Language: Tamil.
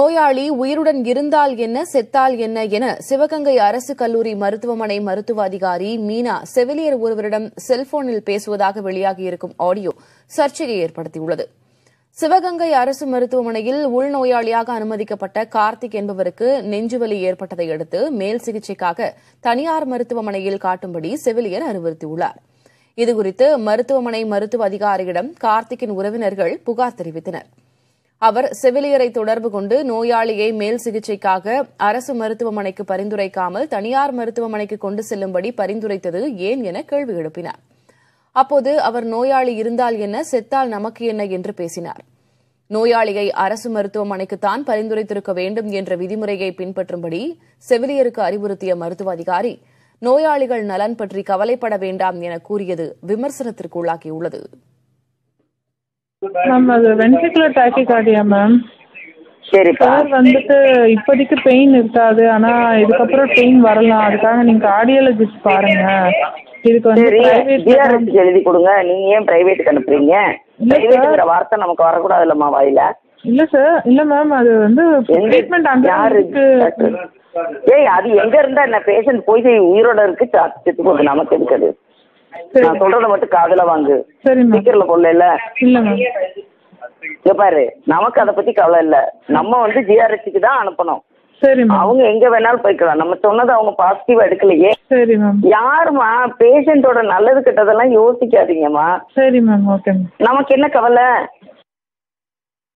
நோயாளி உயிருடன் இருந்தால் என்ன செத்தால் என்ன என சிவகங்கை அரசு கல்லூரி மருத்துவமனை மருத்துவ அதிகாரி மீனா செவிலியர் ஒருவரிடம் செல்போனில் பேசுவதாக வெளியாகியிருக்கும் ஆடியோ சர்ச்சையை ஏற்படுத்தியுள்ளது. சிவகங்கை அரசு மருத்துவமனையில் உள்நோயாளியாக அனுமதிக்கப்பட்ட கார்த்திக் என்பவருக்கு நெஞ்சுவலி ஏற்பட்டதை அடுத்து மேல் சிகிச்சைக்காக தனியார் மருத்துவமனையில் காட்டும்படி செவிலியர் அறிவுறுத்தியுள்ளார். இதுகுறித்து மருத்துவமனை மருத்துவ அதிகாரியிடம் கார்த்திக்கின் உறவினர்கள் புகார் தெரிவித்தனர். அவர் செவிலியரை தொடர்பு கொண்டு நோயாளியை மேல் சிகிச்சைக்காக அரசு மருத்துவமனைக்கு பரிந்துரைக்காமல் தனியார் மருத்துவமனைக்கு கொண்டு செல்லும்படி பரிந்துரைத்தது ஏன் என கேள்வி எழுப்பினார். அப்போது அவர் நோயாளி இருந்தால் என்ன செத்தால் நமக்கு என்ன என்று பேசினார். நோயாளியை அரசு மருத்துவமனைக்குத்தான் பரிந்துரைத்திருக்க வேண்டும் என்ற விதிமுறையை பின்பற்றும்படி செவிலியருக்கு அறிவுறுத்திய மருத்துவ அதிகாரி நோயாளிகள் நலன் பற்றி கவலைப்பட வேண்டாம் என கூறியது விமர்சனத்திற்குள்ளாகியுள்ளது மேம் அது வென்ட்ரிகுலர் டாக்கிகார்டியா மேம் சரிப்பா. சார் வந்துட்டு இப்போதைக்கு பெயின் இருக்காது. ஆனால் இதுக்கப்புறம் பெயின் வரலாம். அதுக்காக நீங்கள் கார்டியாலஜிஸ்ட் பாருங்க. இதுக்கு வந்து சரி எழுதி கொடுங்க. நீங்க ஏன் பிரைவேட்டுக்கு அனுப்புறீங்க? இல்ல சார். பிரைவேட்டுங்கிற வார்த்தை நமக்கு வரக்கூடாது இல்லம்மா வாயில. இல்லை சார் இல்லை மேம் அது வந்து எங்க ட்ரீட்மெண்ட் அங்கே யாரு இருக்கு டாக்டர்? ஏய் அது எங்க இருந்தா என்ன? பேஷண்ட் போய் உயிரோட இருக்கு சா- செத்து போகுது. நமக்கு இருக்குது சரி நான் சொல்றத மட்டும் காதுல வாங்கு. ஸ்பீக்கர்ல போடல இங்க பாரு நமக்கு அதை பத்தி கவலை இல்ல. நம்ம வந்து ஜிஆர்எஸ்க்கு தான் அனுப்பணும். அவங்க எங்க வேணாலும் போய்க்கலாம். நம்ம சொன்னதை அவங்க பாசிட்டிவா எடுக்கலையே. யாரும்மா பேஷண்டோட நல்லது கெட்டதெல்லாம் யோசிக்காதீங்கம்மா நமக்கு என்ன கவலை?